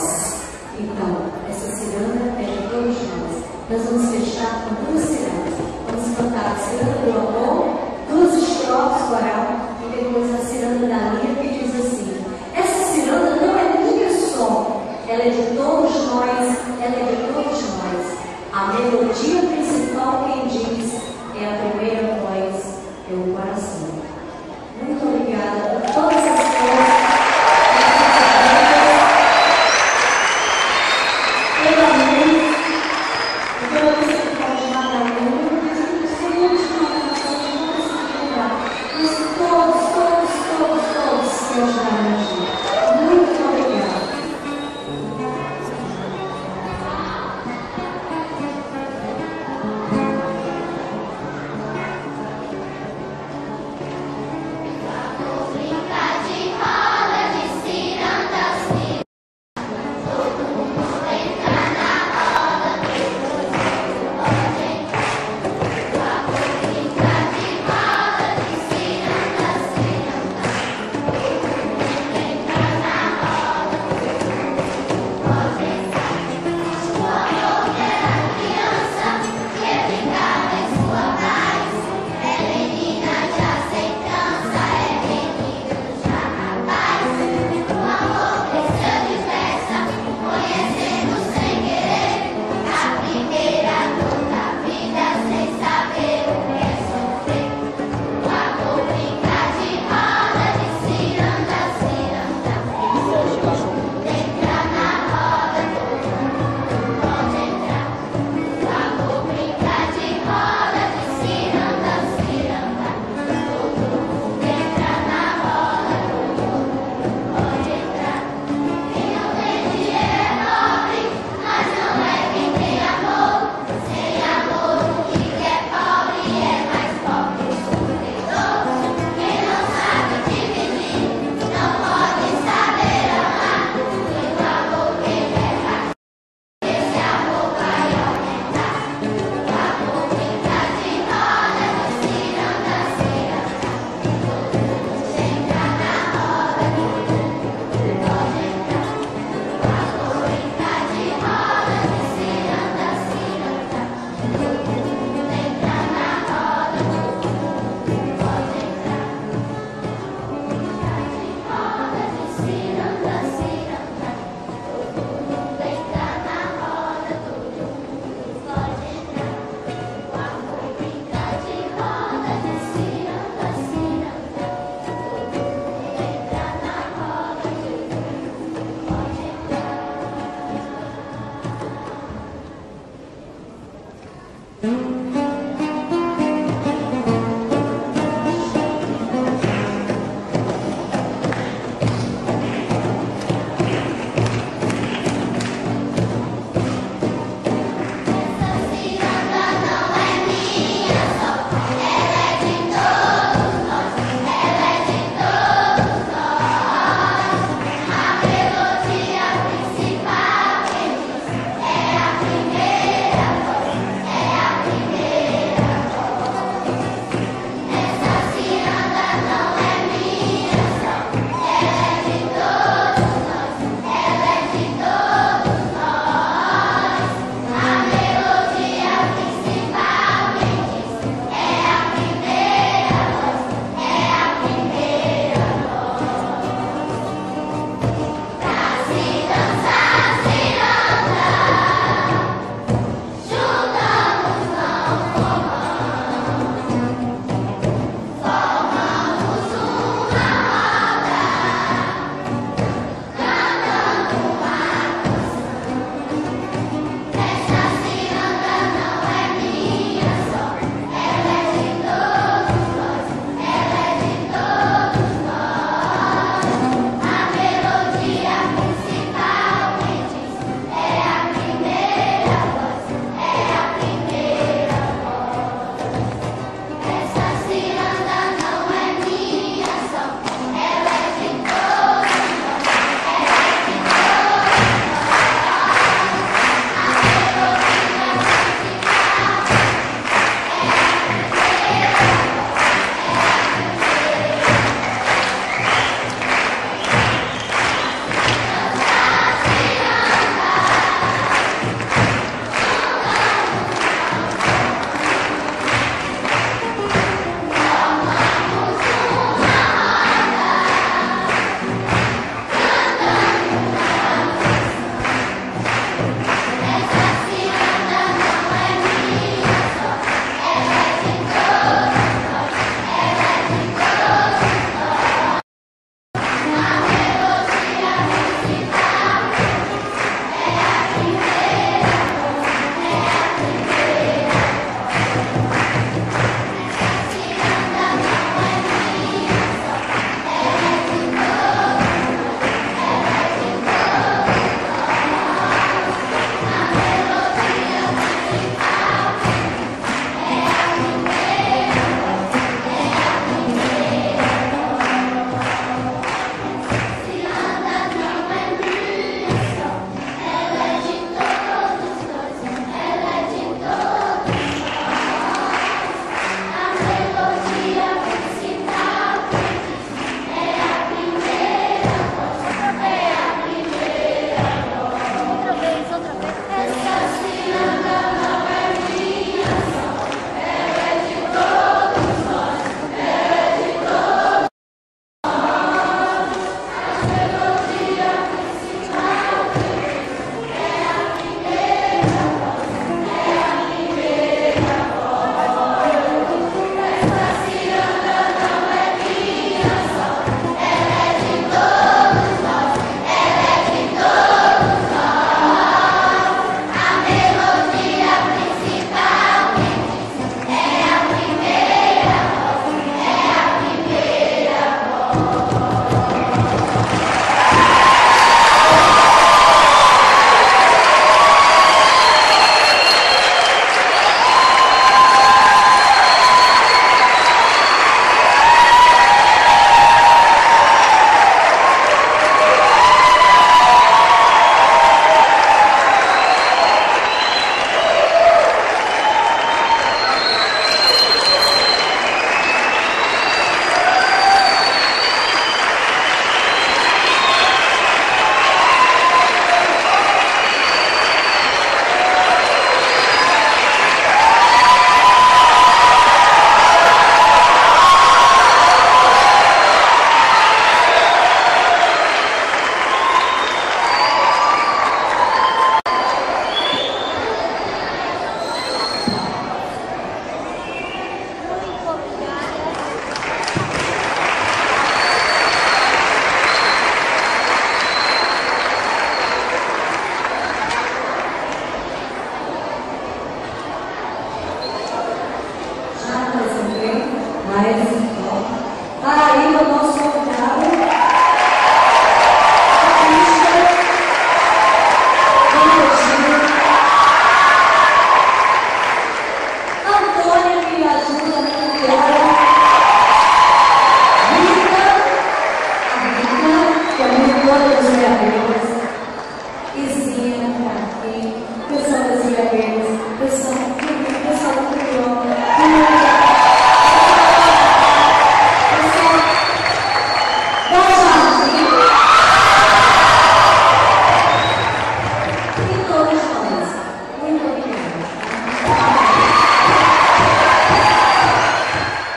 nós. Então, essa ciranda é de todos nós. Nós vamos fechar com duas cirandas. Vamos cantar a ciranda do amor, duas estrofes coral e depois a ciranda da linha que diz assim: Essa ciranda não é minha só, ela é de todos nós, ela é de todos nós. A melodia